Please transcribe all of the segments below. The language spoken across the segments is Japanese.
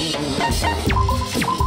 よし!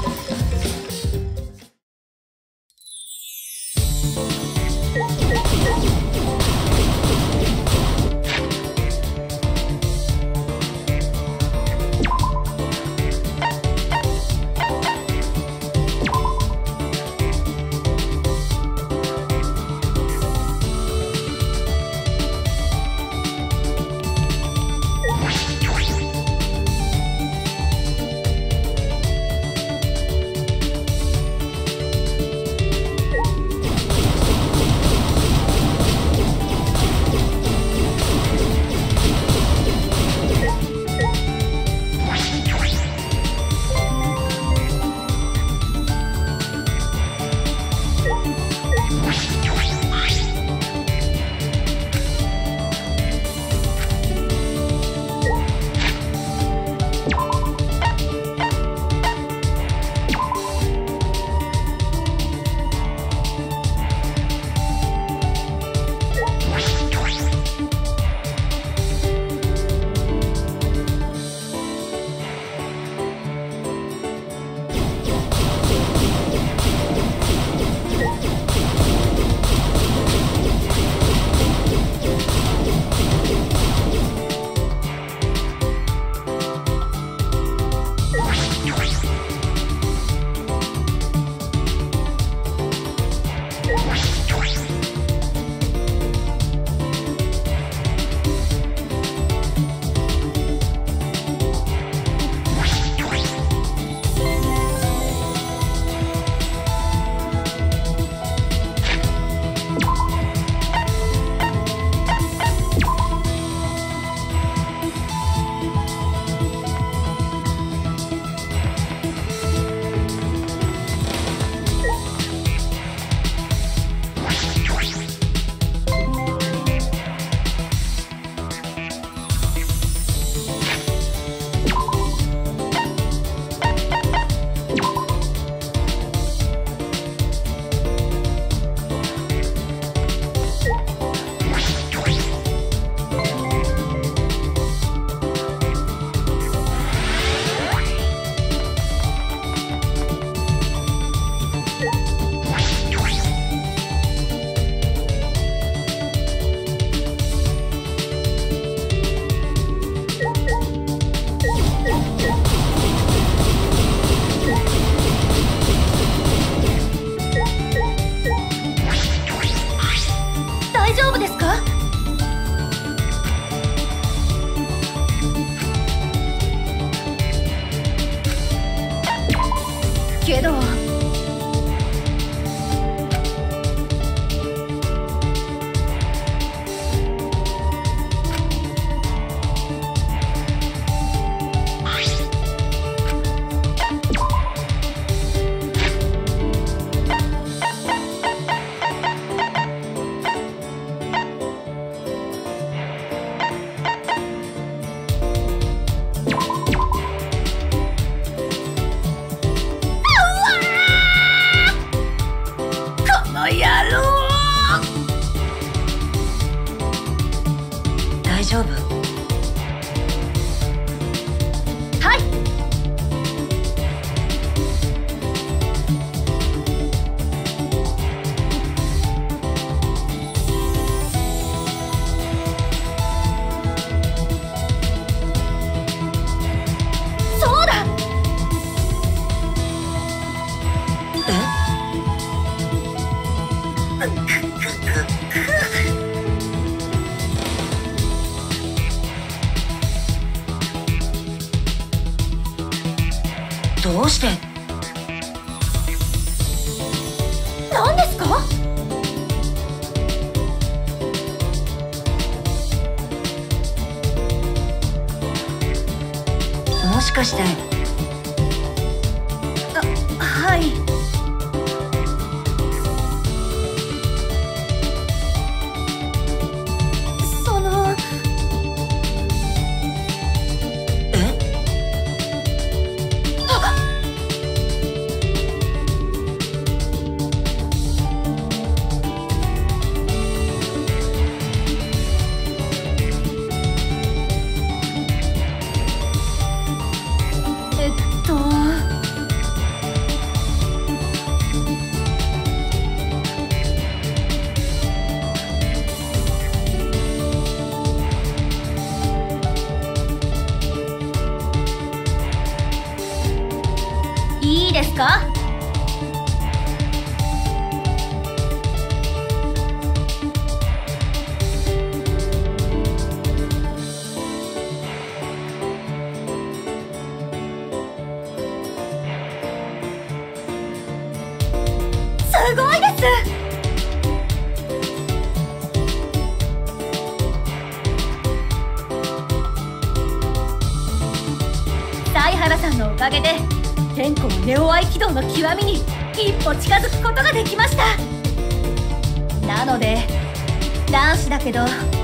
けど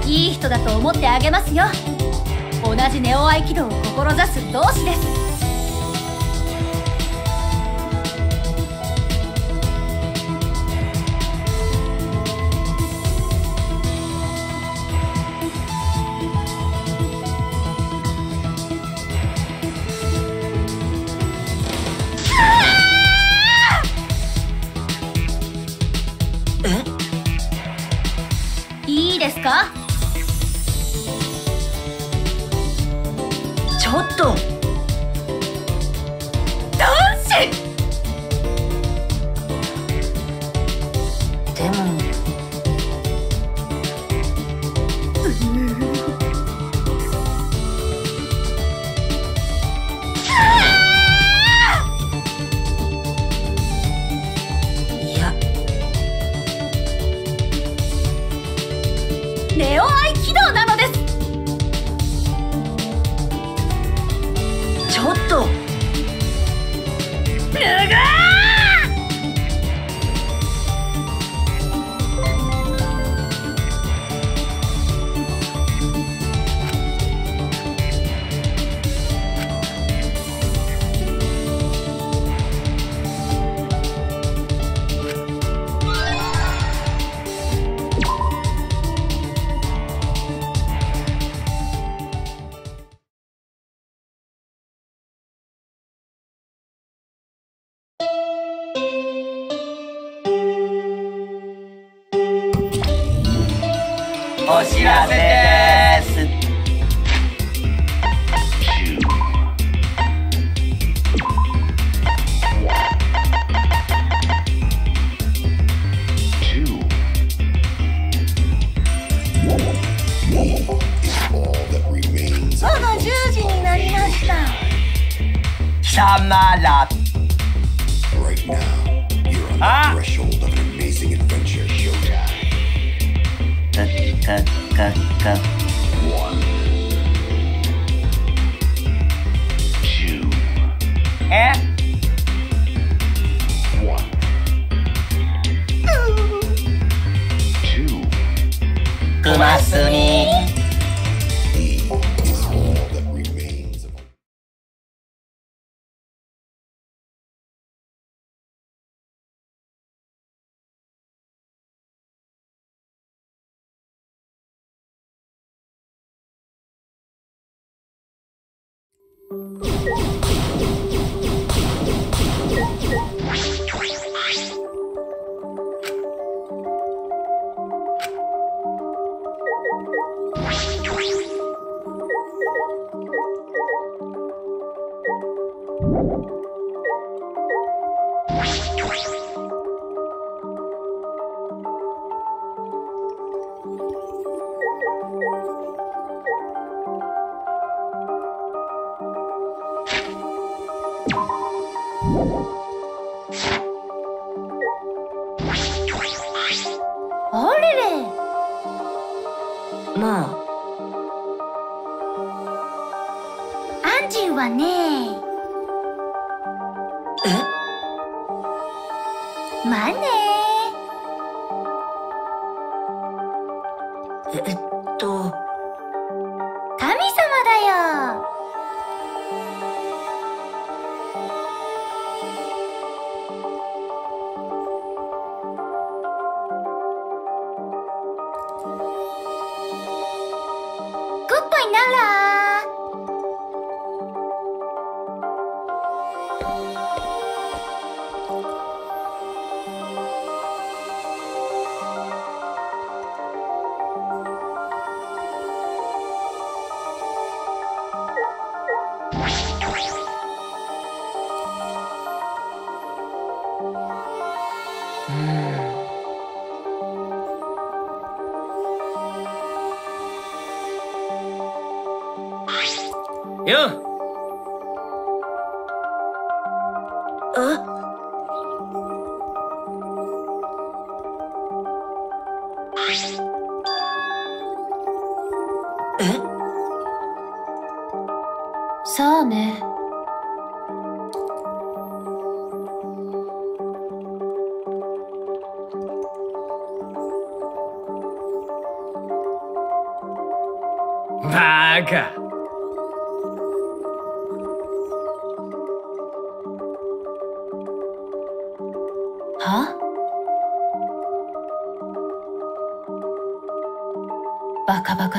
いい人だと思ってあげますよ。同じネオ合気道を志す同志です。Samalat. Right now, you're on ah. the threshold of an amazing adventure showtime. One. Two. Eh? One. Two. Kumasuni.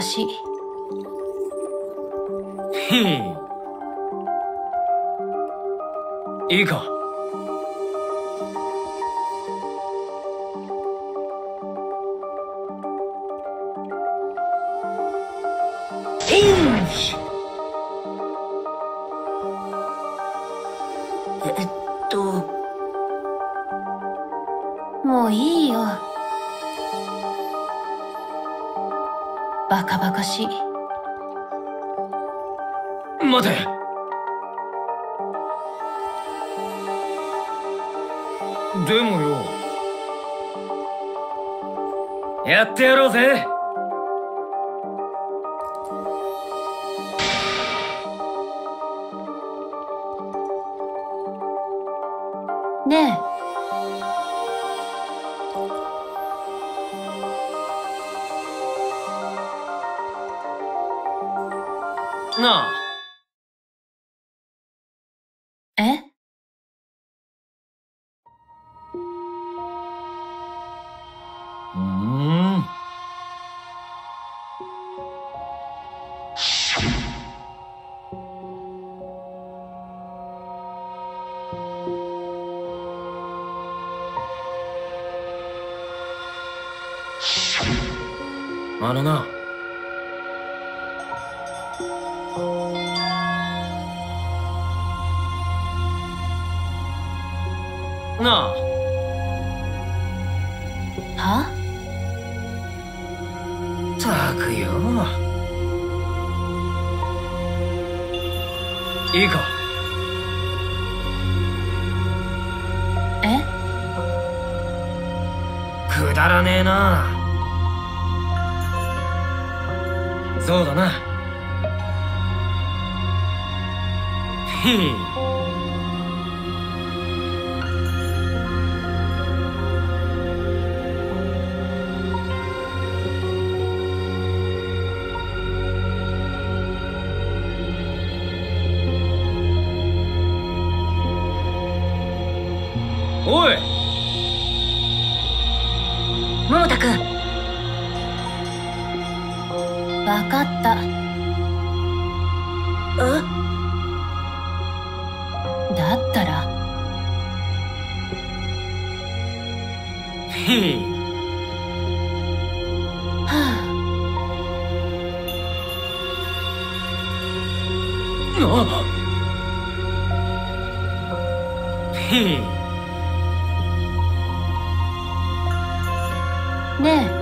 しい。ねえ。なあ。ねえ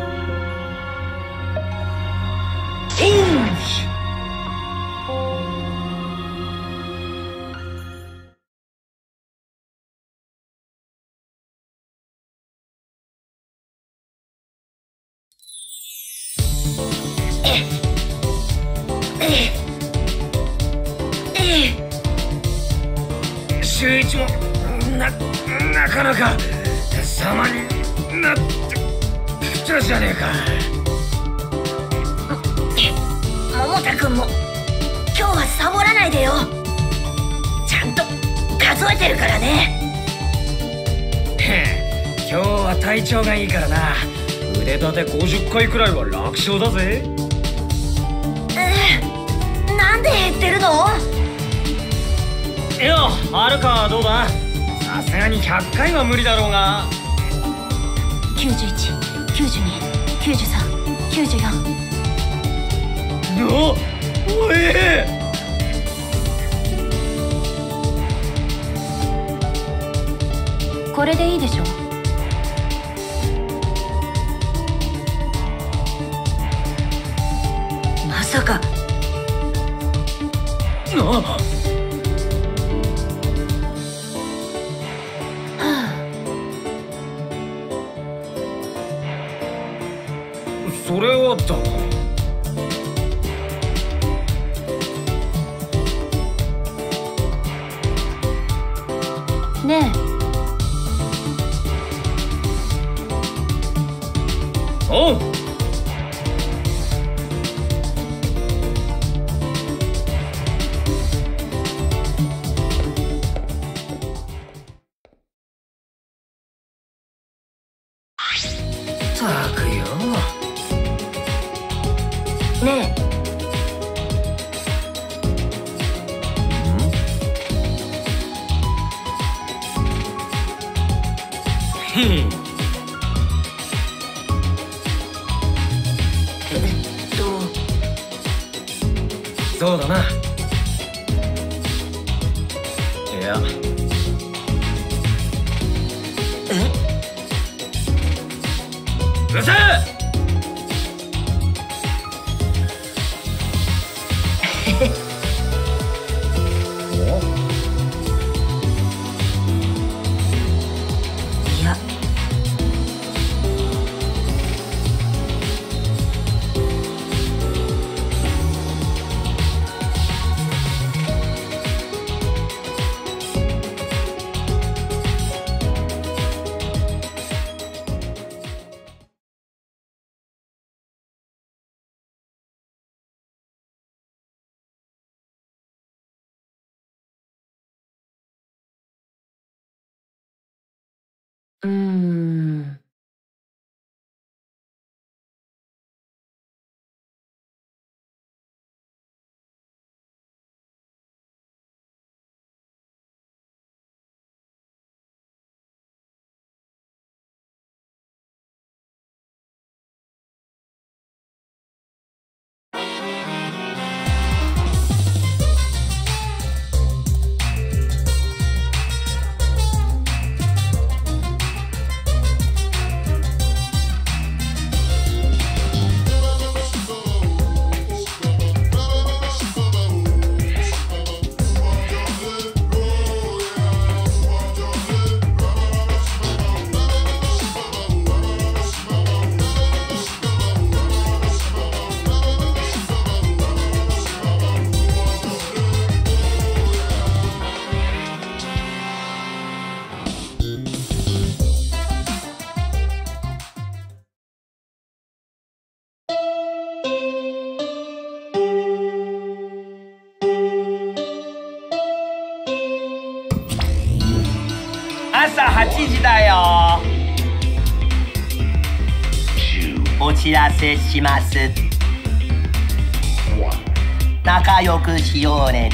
知らせします。仲良くしようね。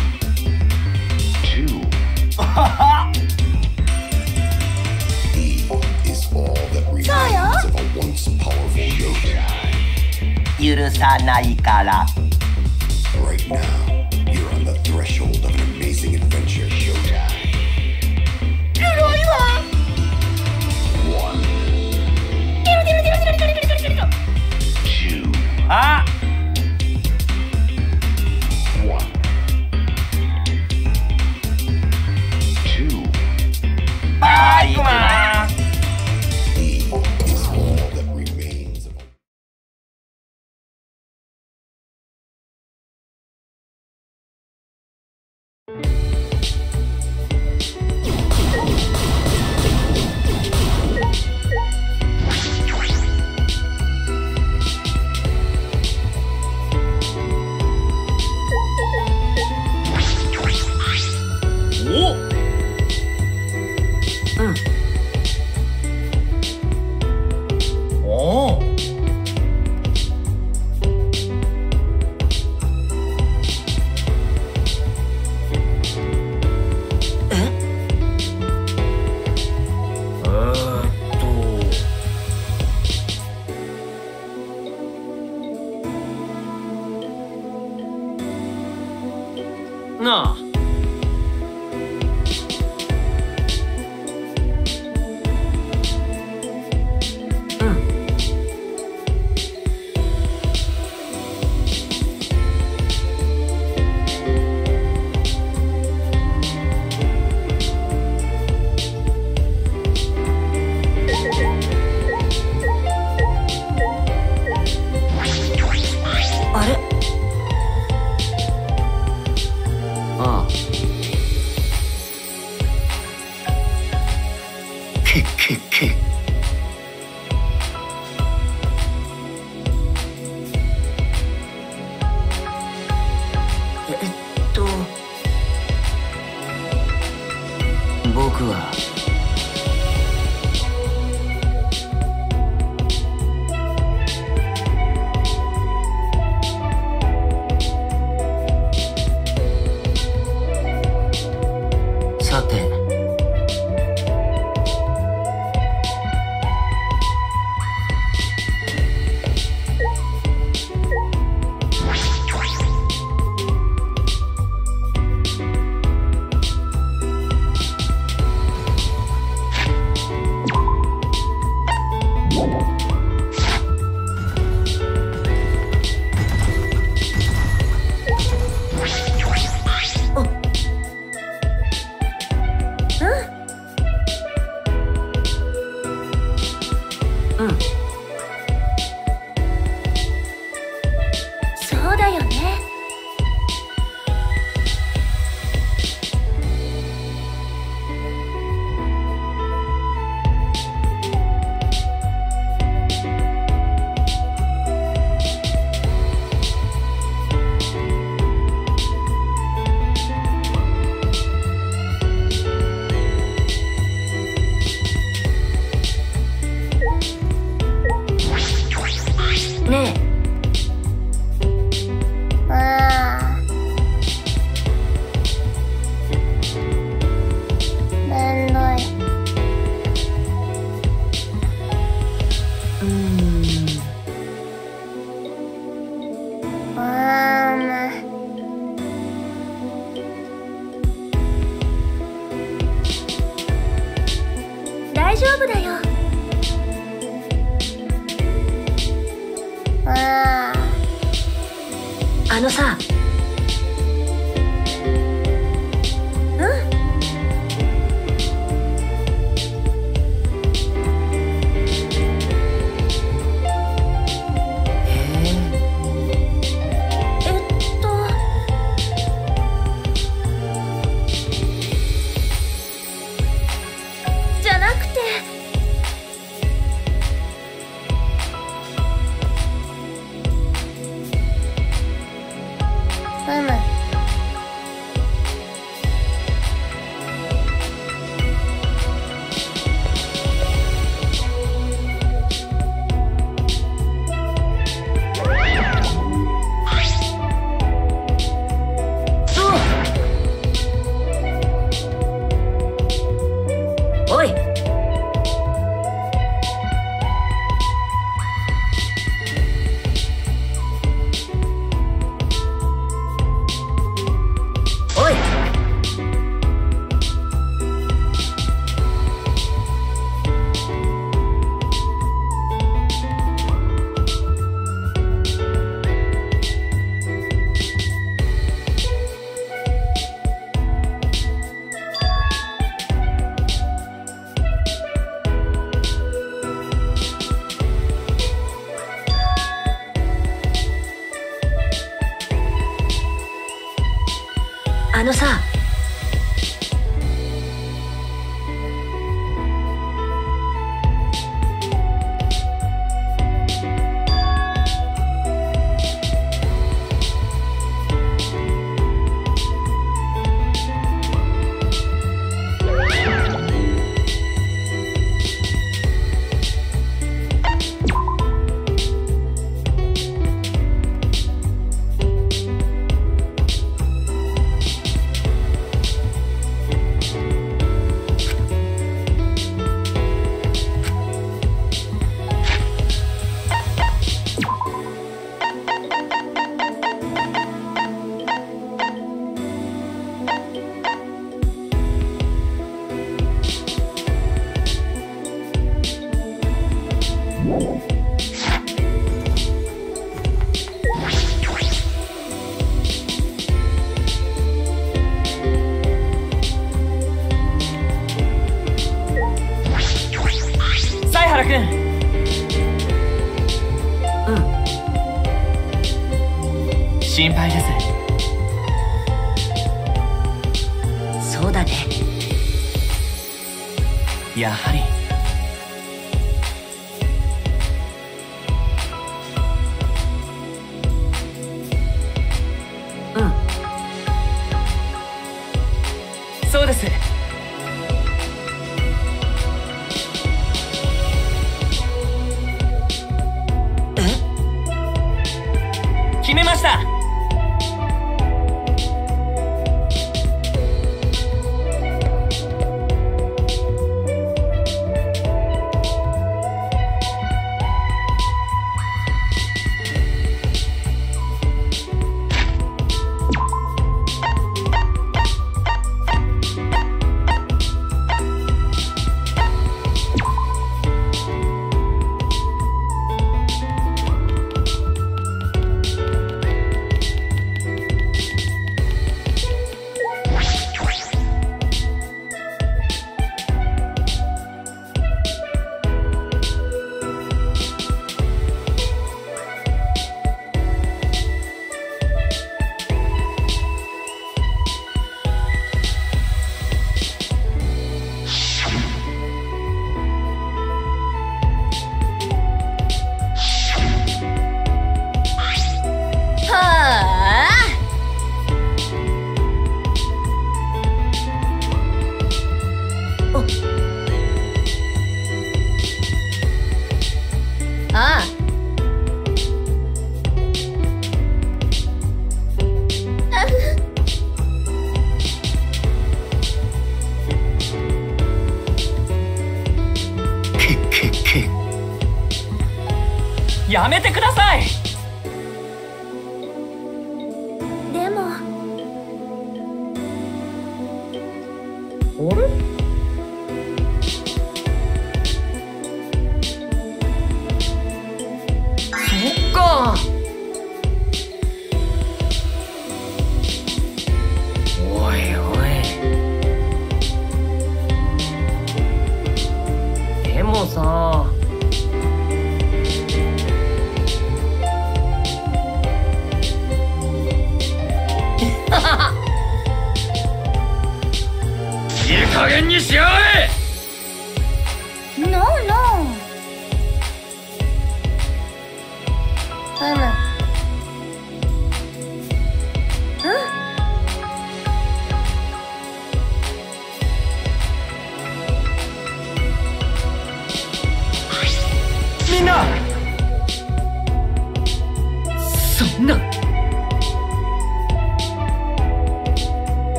許さないから。あ。バイクマンう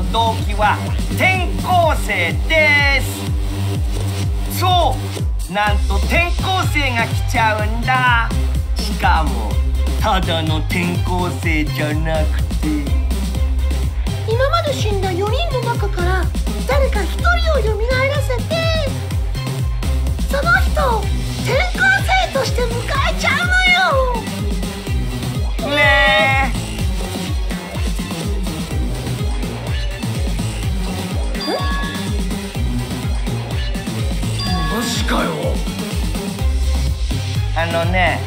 の動機は転校生です。そう。なんと転校生が来ちゃうんだ。しかもただの転校生じゃなくて。今まで死んだ4人の中から誰か1人を蘇らせてその人を転校生として迎えちゃうのよ。ねマジかよ。えあのね。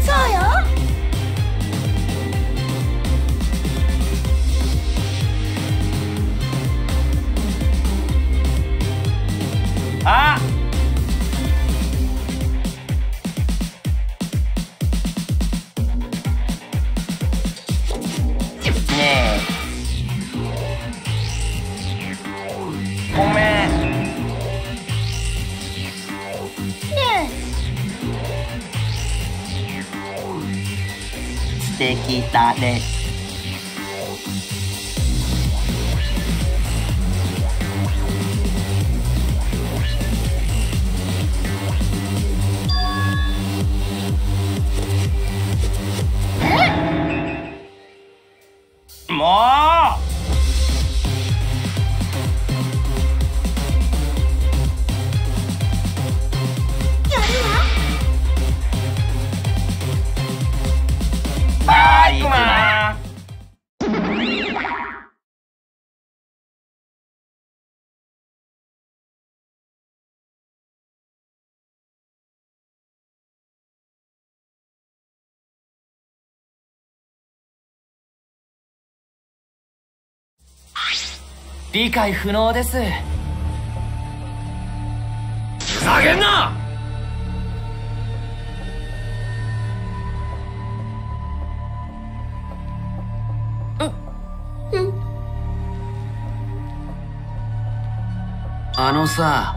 そうよ。あね Kita Day 理解不能です。ふざけんな！あのさ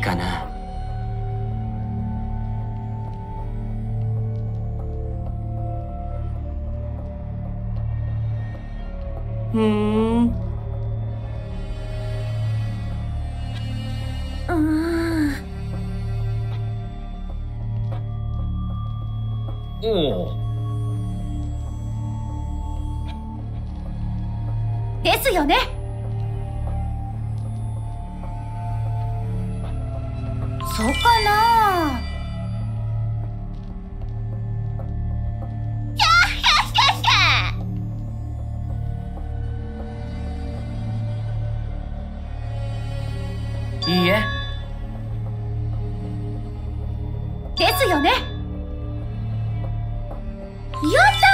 いいかなですよね。やった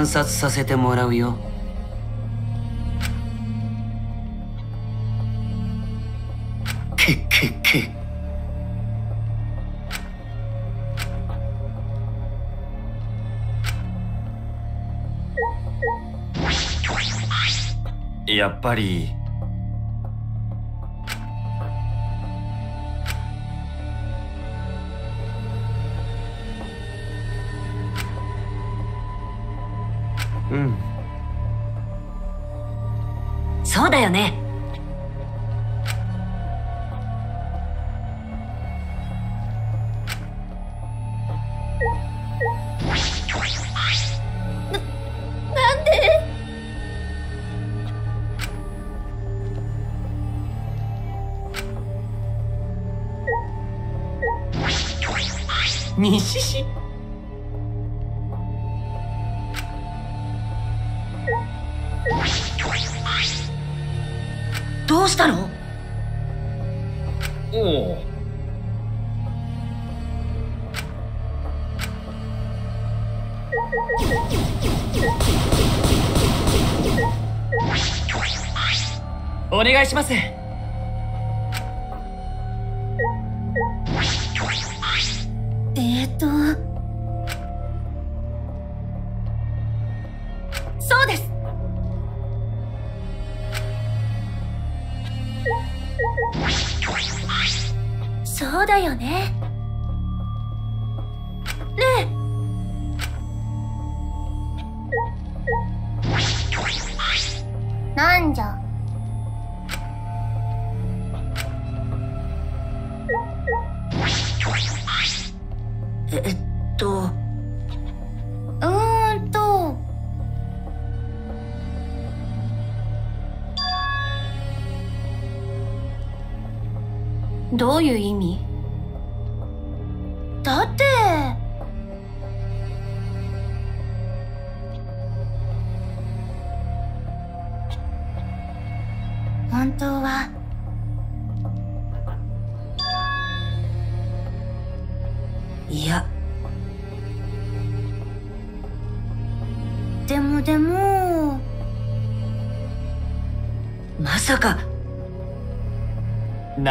観察させてもらうよ。けけけ。やっぱりおおお願いします。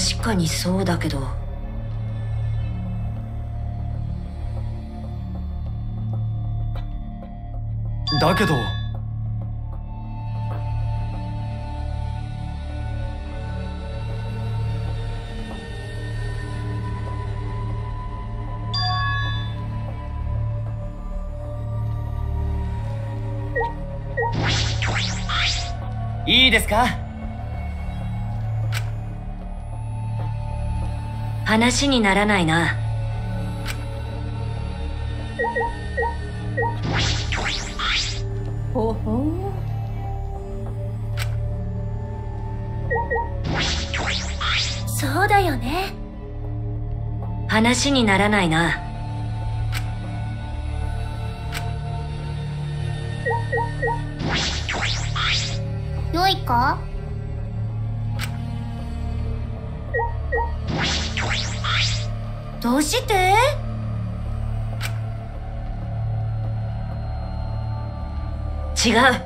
確かにそうだけど。だけど。いいですか？話にならないな。ほほ。そうだよね。話にならないな違う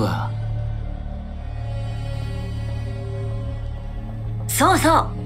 は。そうそう。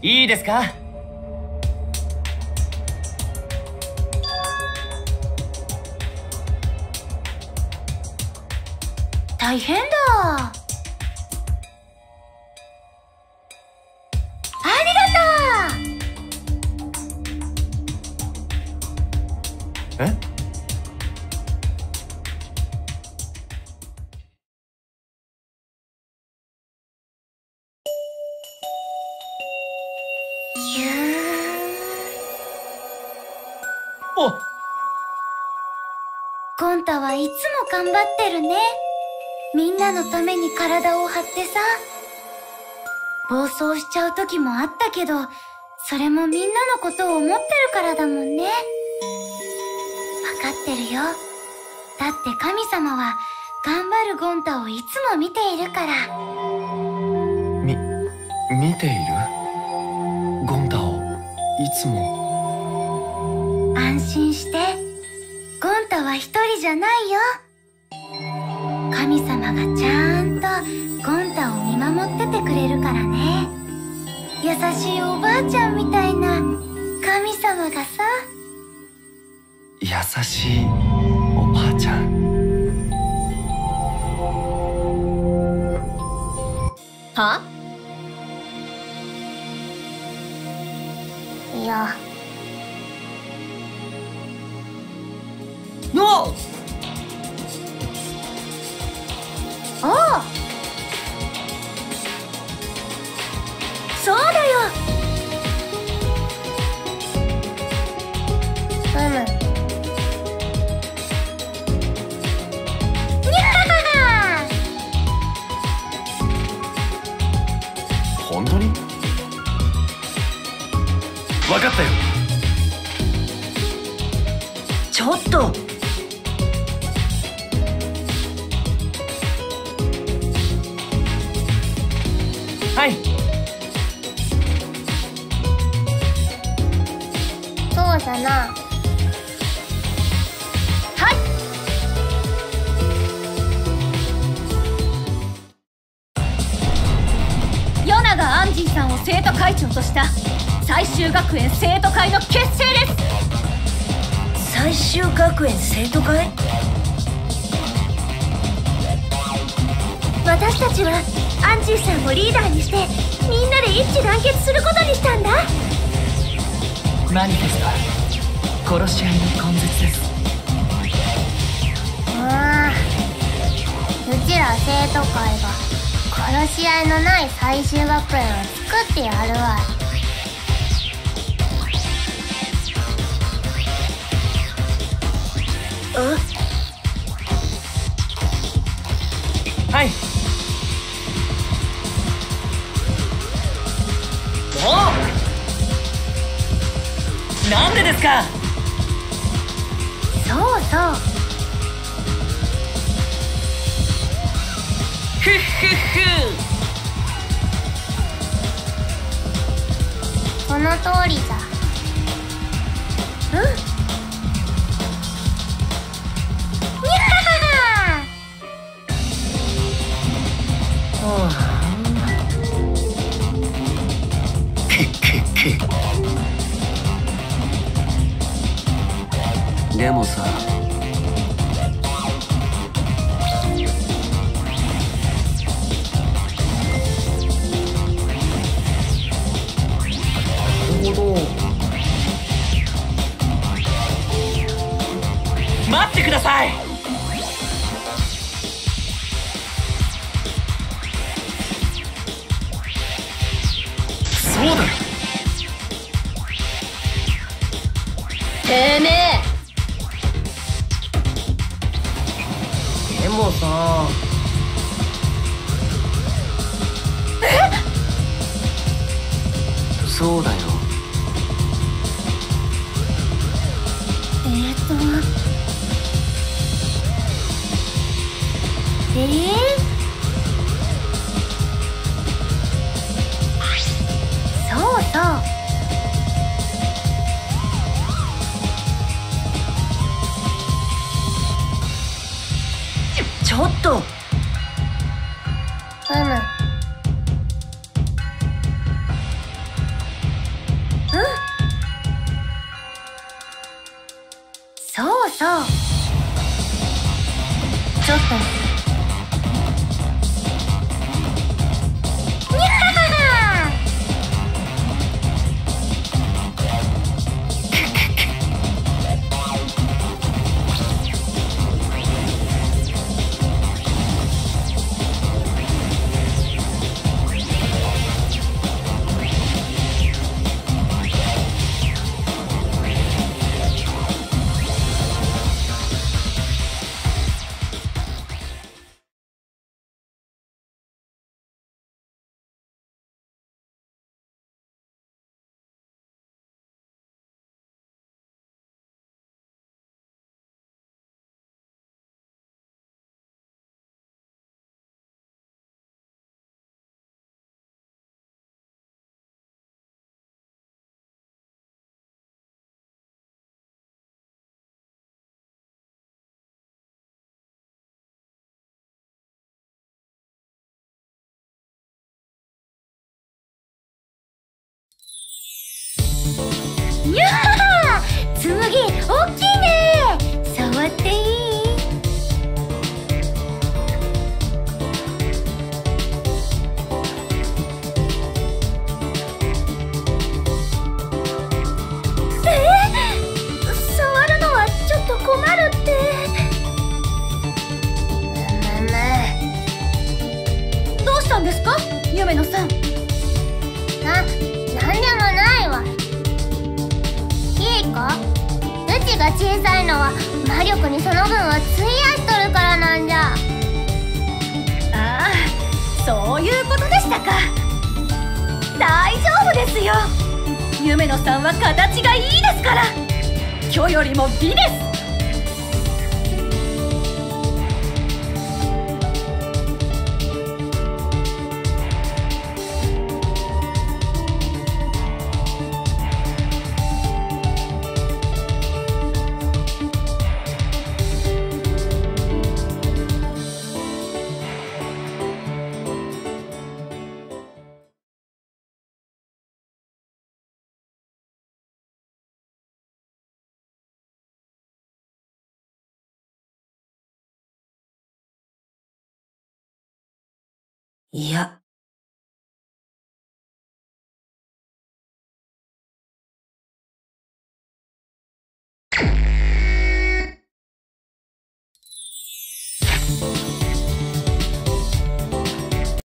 いいですか？大変だ。頑張ってるね。みんなのために体を張ってさ。暴走しちゃう時もあったけどそれもみんなのことを思ってるからだもんね。わかってるよ。だって神様は頑張るゴンタをいつも見ているから。み見ている？ゴンタをいつも。安心して。は一人じゃないよ神様がちゃんとゴン太を見守っててくれるからね。優しいおばあちゃんみたいな神様がさ。優しいおばあちゃん。いや。のおうそうだよ。うむにゃは本当に？分かったよ。ちょっとそうじゃな与永アンジーさんを生徒会長とした。最終学園生徒会の結成です。最終学園生徒会？私たちはアンジーさんをリーダーにしてみんなで一致団結することにしたんだ。マニフェスト殺し合いの根絶です。ああうちら生徒会が殺し合いのない最終学園を作ってやるわ。はい。お！なんでですか？の通りだ Yeah! 小さいのは魔力にその分を費やしとるからなんじゃ。ああそういうことでしたか。大丈夫ですよ。夢野さんは形がいいですから。今日よりも美です。いや、